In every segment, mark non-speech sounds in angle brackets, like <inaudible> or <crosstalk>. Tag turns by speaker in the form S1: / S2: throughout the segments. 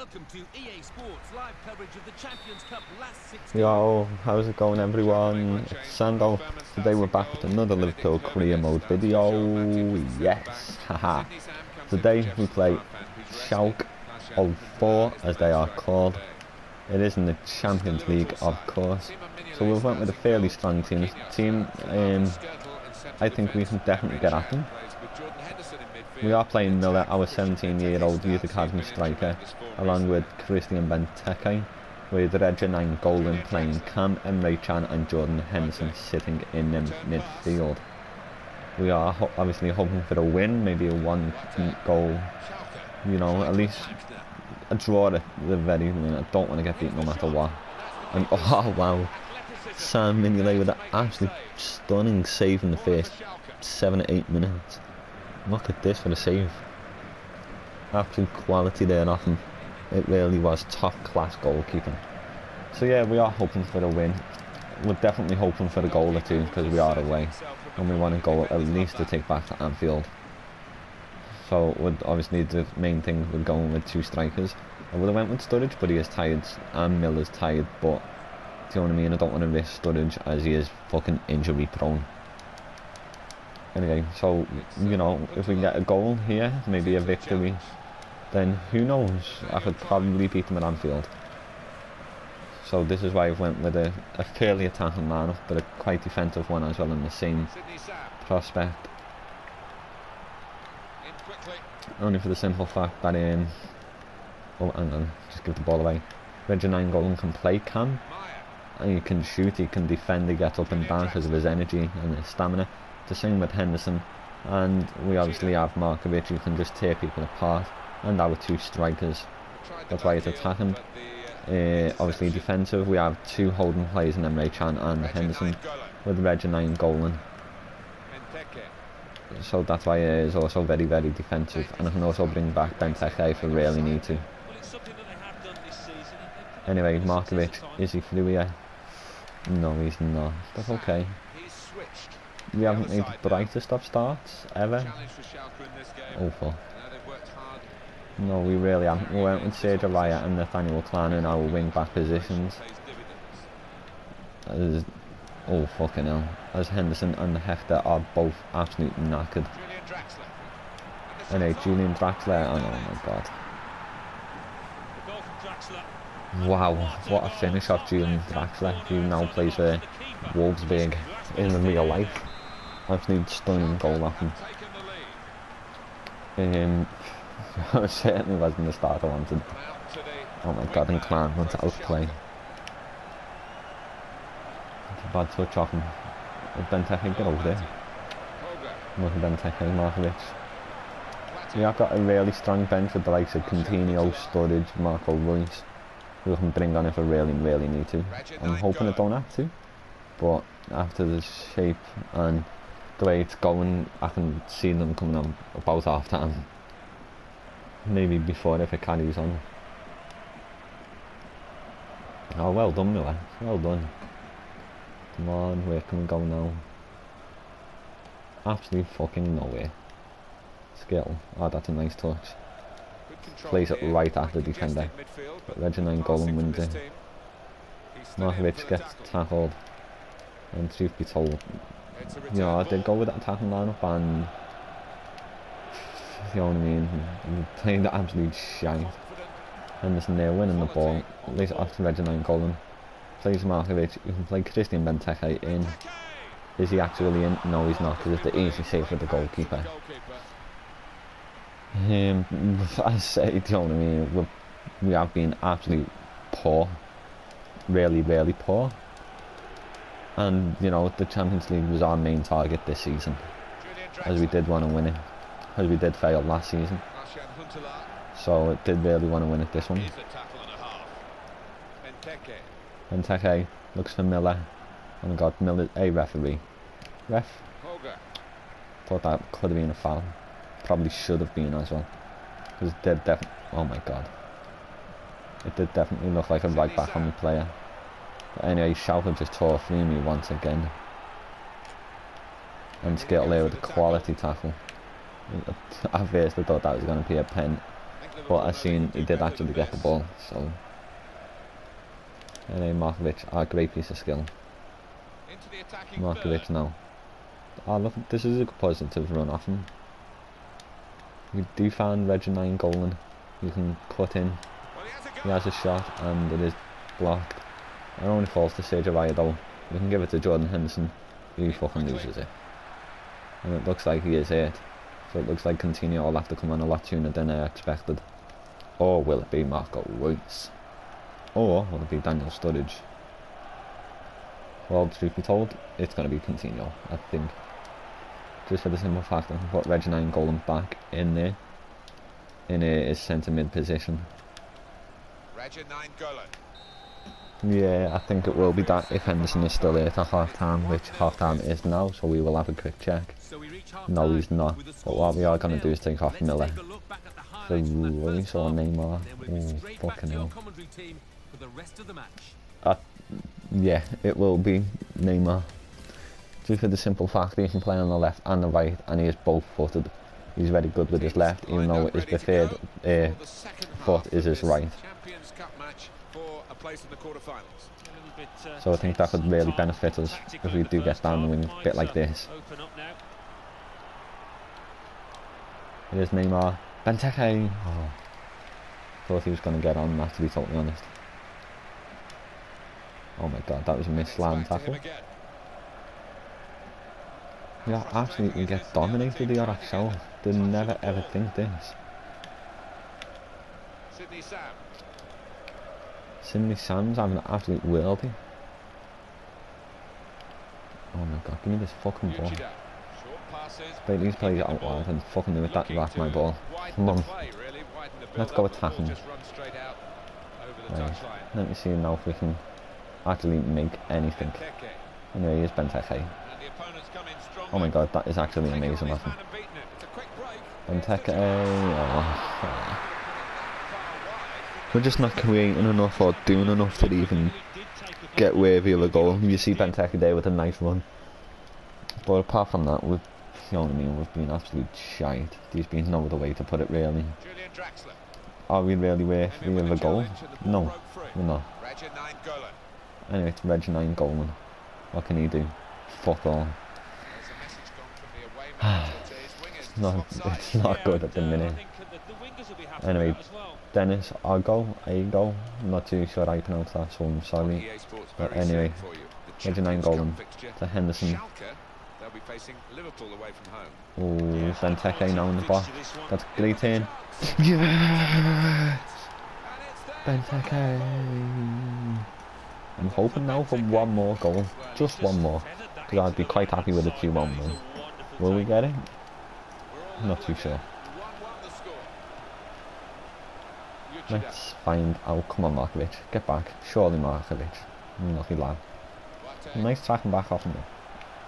S1: Welcome to EA Sports live coverage of the Champions Cup last 16.
S2: Yo, how's it going everyone? It's Sando. Today we're back with another Liverpool career mode video. Yes, haha. Today we play Schalke 04 as they are called. It is in the Champions League of course. So we went with a fairly strong team. Team, um, I think we can definitely get at them. We are playing Miller, our 17 year old youth academy striker, along with Christian Benteke, with Reginine Golden playing Cam, Emre Can and Jordan Henderson sitting in the midfield. We are ho obviously hoping for a win, maybe a one goal, you know, at least a draw at the very, I, I don't want to get beat no matter what. And <laughs> oh wow, Sam Mignolet with an absolutely stunning save in the first seven or eight minutes. Look at this for the save. Absolute quality there him. It really was top class goalkeeping. So yeah, we are hoping for a win. We're definitely hoping for a goal or two because we are away. And we want a goal at least to take back to Anfield. So obviously the main thing we're going with two strikers. I would have went with Sturridge but he is tired and Miller's tired but do you know what I mean? I don't want to risk Sturridge as he is fucking injury prone. Anyway, so, you know, if we get a goal here, maybe a victory, then who knows? I could probably beat them at Anfield. So this is why I went with a, a fairly attacking lineup, but a quite defensive one as well in the same prospect. Only for the simple fact that in... Oh, hang on, just give the ball away. Reginine Golden can play Cam, and he can shoot, he can defend, he gets up and down because of his energy and his stamina the same with Henderson and we obviously have Markovic who can just tear people apart and our two strikers. That's why it's attacking. Uh, obviously defensive we have two holding players in Emre Can and Henderson with Reginine Golan so that's why it is also very very defensive and I can also bring back Benteke if I really need to. Anyway Markovic is he through here? no he's not. That's okay we haven't made the brightest of starts ever. Awful. No, we really haven't. We went with Sergio Raya and Nathaniel Clyne in our wing back positions. As, oh fucking hell. As Henderson and Hector are both absolutely knackered. Anyway, Julian Draxler, oh, oh my god. Wow, what a finish off Julian Draxler, who now plays for Wolfsburg in real life. Absolute stunning goal off him. Um, <laughs> certainly wasn't the start I wanted. Oh my god, and Clyne wants to outplay. It's a bad touch off him. Benteke get over there. Look at Benteke, Markovic. We have got a really strong bench with the likes of Coutinho, Sturridge, Marco Reus, who can bring on if I really, really need to. I'm hoping I don't have to, but after the shape and the way it's going, I can see them coming on about half time. Maybe before if it carries on. Oh, well done, Miller. Well done. Come on, where can we go now? Absolutely fucking nowhere. Skill. Oh, that's a nice touch. Plays it right at the defender. But Reginald Golem wins it. Markovic gets tackled. And truth be told, I did go with that attacking lineup and you know what I mean, playing the absolute shite. Henderson there winning the ball, it off to Reginald Golden, plays Markovic, you can play Christian Benteke in. Is he actually in? No, he's not, because it's the easy save for the goalkeeper. Um, <laughs> I say, do you know what I mean? We've, we have been absolutely poor. Really, really poor and you know the Champions League was our main target this season. As we did want to win it. As we did fail last season. So it did really want to win it this one. Benteke. Looks for Miller. And got Miller a referee. Ref. Thought that could have been a foul. Probably should have been as well. Because it did definitely oh my god. It did definitely look like a right back on the player but anyway, Schalke just tore through me once again. And Skittle there with a quality tackle. I first I thought that was going to be a pen. but I seen he did actually get the ball, so. Then Markovic, a great piece of skill. Markovic now. I love this is a positive run off him. You do find Reginine Golan. You can cut in. He has a shot and it is blocked. It er only falls to Sergio though. We can give it to Jordan Henderson. He fucking loses it. And it looks like he is hurt. So it looks like Coutinho will have to come on a lot sooner than I expected. Or will it be Marco Reus? Or will it be Daniel Sturridge? Well, truth be told, it's going to be Coutinho, I think. Just for the simple fact I can put Reginine Golan back in there. In his centre mid position.
S3: Reginine Golan.
S2: Yeah, I think it will be that if Henderson is still here at half time, which half time is now, so we will have a quick check.
S1: So we reach
S2: No, he's not. But what we are going to do is take off Miller.
S1: take a look back at the
S2: So
S1: highlights of Reus
S2: or Neymar.
S1: and then we'll be
S2: Oh, fucking hell.
S1: commentary team for the rest of the match.
S2: Uh, yeah, it will be Neymar. Due for the simple fact that he can play on the left and the right, and he is both footed. He's very good with his left, even though his preferred uh, foot is his right.
S3: Champions Cup match for a place in the quarterfinals.
S2: So I think that could really benefit us if we do get down the wing a bit like this.
S4: Open up now.
S2: Here's Neymar. Benteke. Oh. Thought he was going to get on that, to be totally honest. Oh my god, that was a missed slam
S3: It's back to him
S2: tackle.
S3: again.
S2: Yeah, absolutely get dominated the ourselves. Did never ever think this.
S3: Sidney Sam.
S2: Sidney Sam's having an absolute worldie. Oh my god, give me this fucking ball.
S3: Uchida. Short passes.
S2: Play these plays out wide and fucking do it that that's my ball. Come on. Let's go attacking.
S3: Just run straight out over the
S2: Right. Let me see now if we can actually make anything.
S3: Benteke.
S2: Anyway, here's Benteke.
S3: And the opponents come in strongly.
S2: Oh my god, that is actually amazing,
S3: on his
S2: Matthew.
S3: man and beaten it. It's a quick break.
S2: Benteke. Oh.
S3: Far
S2: We're just not creating enough or doing enough to even get worthy of a goal. You see Benteke there with a nice run. But apart from that, we've, you know what I mean, we've been absolute shite. There's been no other way to put it really.
S3: wide. Julian Draxler.
S2: Are we really worthy of a goal?
S3: challenge and the ball
S2: No, we're not. Anyway, it's Reginine Golan. What can he do? Fuck all.
S3: There's a message gone from the <sighs> away manager to his wingers.
S2: No,
S3: Offside.
S2: it's not good at the uh, minute. Anyway,
S4: Anyway,
S2: Dennis Argo, Ago, I'm not too sure how you pronounce that, so I'm sorry. But anyway,
S3: soon for you. The
S2: Reginine
S3: Champions Cup
S2: Golan
S3: fixture.
S2: to Henderson.
S3: Schalke, they'll be facing Liverpool away from home.
S2: Oh, Benteke now in the box. That's a great turn. Yes! Benteke! I'm hoping now for one more goal. Just one more. Because I'd be quite happy with a 2 1 win. Will we get it? Not too sure. Let's find out. Come on, Markovic. Get back. Surely, Markovic. Lucky lad. Nice tracking back off him.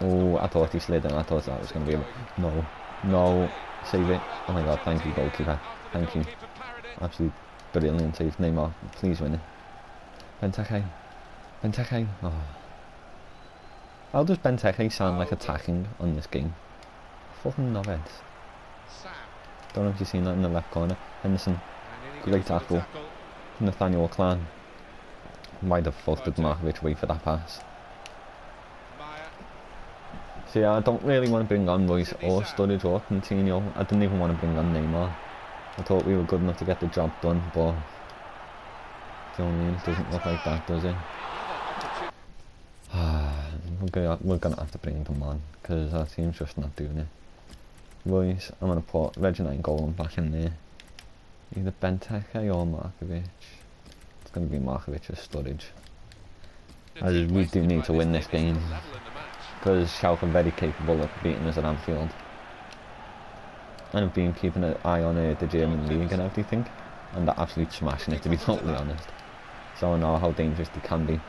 S2: Oh, I thought he slid in. I thought that was going to be a... No. No. Save it. Oh my god, thank you, goalkeeper. Thank you.
S3: Goalkeeper parried it.
S2: Absolute brilliant save. Neymar, please win it. Benteke. Benteke. Oh. How does Benteke sound like attacking on this game? Fucking knobheads. Don't know if you've seen that in the left corner. Henderson. Great
S3: the
S2: tackle. Nathaniel Clyne. Might have fucked did Markovic wait for that pass.
S3: Maya.
S2: See, I don't really want to bring on Reus or Sturridge or Coutinho. I didn't even want to bring on Neymar. I thought we were good enough to get the job done, but... Do you know what I mean? It doesn't look like that, does it? <sighs> we're, gonna, we're gonna have to bring them on, because our team's just not doing it. Reus, I'm gonna put Reginine Golan back in there. Either Benteke or Markovic. It's gonna be Markovic or Sturridge. I just- we do need to win this game.
S3: Level in the match.
S2: Because Schalke are very capable of beating us at Anfield. And I've been keeping an eye on uh, the German league and everything. And they're absolutely smashing it, to be totally honest. So I know how dangerous they can be.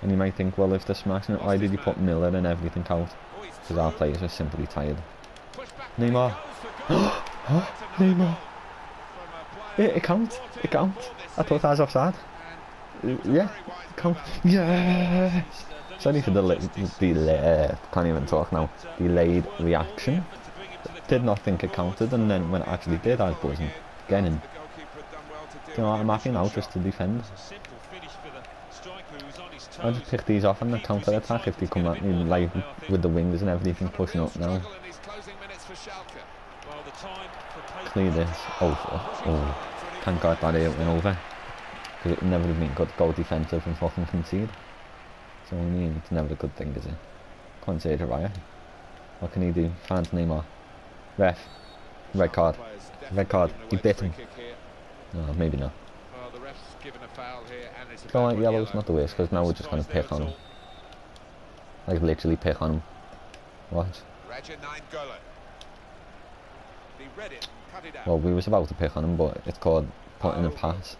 S2: And you might think, well, if they're smashing it, why did you put Miller and everything out?
S3: Oh,
S2: Because our players are simply tired. Neymar.
S3: Oh, <gasps>
S2: Neymar.
S3: Eh,
S2: eh,
S3: it,
S2: it counts. It
S3: eh,
S2: counts. I thought I was offside. Uh, yeah. Count. <laughs> Yeah. So I the delay. can't even talk now. Delayed reaction. Did not think it counted, and then when it actually did, I was buzzing. Getting. You know, I'm happy now just to defend. I just pick these off and the counter attack if they come at me like with the wings and everything pushing up now. Clear this. Oh, oh, oh. Thank God that it went over. Because it would never have been good to go defensive and fucking concede. So I mean, it's never a good thing, is it? Can't say it right. What can he do? Fans Neymar. Ref. Red card. Red card. He bit him. No, maybe not.
S3: Well, the
S2: on, yellow's not the worst because now we're just going to pick on him. Like literally pick on him. Watch.
S3: Raja nine goaler. He read it, cut it out.
S2: Well, we was about to pick on him, but it's called putting a pass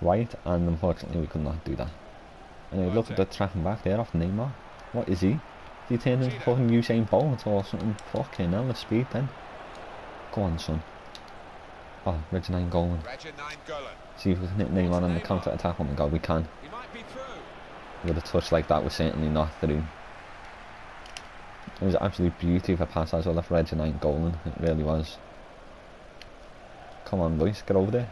S2: right, and unfortunately we could not do that. And look at the tracking back there off Neymar. What is he? He turning into fucking Usain Bolt or something? Fucking hell, the speed then. Go on, son. Oh, Reginine going.
S3: Raja nine goaler.
S2: See if we can hit Neymar on the counter attack. Oh my god, we can.
S3: He might be through.
S2: With a touch like that, we're certainly not through. It was absolutely beauty of a pass as well, if Reg and nine Golan, it really was. Come on boys, get over there.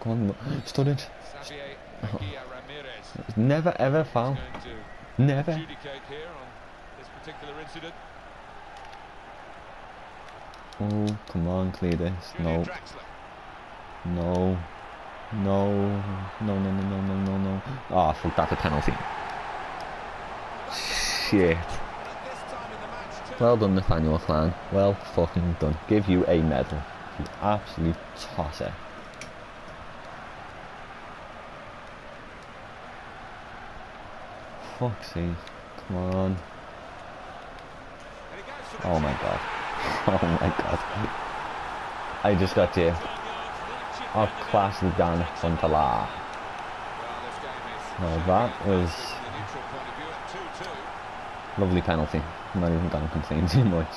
S2: Come on, Sturridge.
S3: it.
S2: Oh. Never ever foul. Never.
S3: On
S2: oh, come on, clear this. No. No. No. No, no, no, no, no, no, no. Ah, oh, fuck, that's a penalty
S3: too.
S2: Well done, Nathaniel Clyne. Well fucking done. Give you a medal. You absolute tosser. Fuck's sake. Come on. Oh my god. <laughs> Oh my god. I just got you. I'll class the down Santala.
S3: Well, this game is
S2: No, that was Lovely penalty. Not even going to complain too much.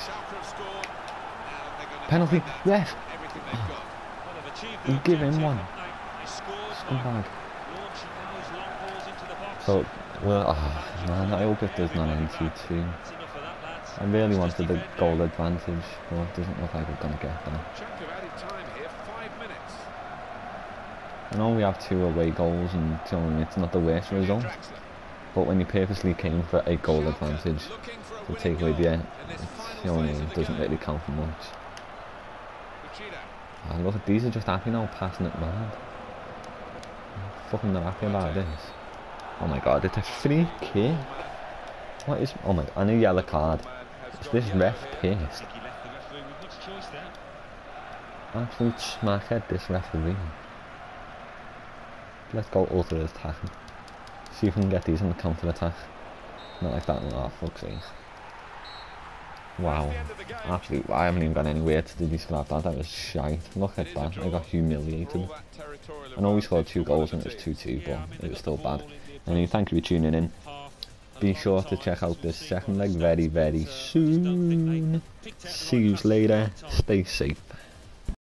S2: Penalty.
S1: Yes.
S2: Give him one. Scumbag. So, well, oh, man, I hope it does not end 2-2. I really wanted the goal advantage, but it doesn't look like we're going to get that. I know we have two away goals and it's not the worst result but when you purposely came for a goal advantage to take away the it's, you know, it doesn't really count for much. Ah, look at these are just happy now, passing it mad. Fucking not happy about this. Oh my god, it's a free kick. What is? Oh my, a yellow card. Is this ref pissed? Absolute smackhead, this referee. Let's go ultra attack. See if we can get these on the counter attack. Not like that. Oh, fuck's sake. Wow. Actually, I haven't even got anywhere to describe that. That was shite. Look at that. I got humiliated. I know we scored two goals and it was
S1: 2-2,
S2: but it was still bad. Anyway, thank you for tuning in. Be sure to check out this second leg very, very soon. See you later. Stay safe.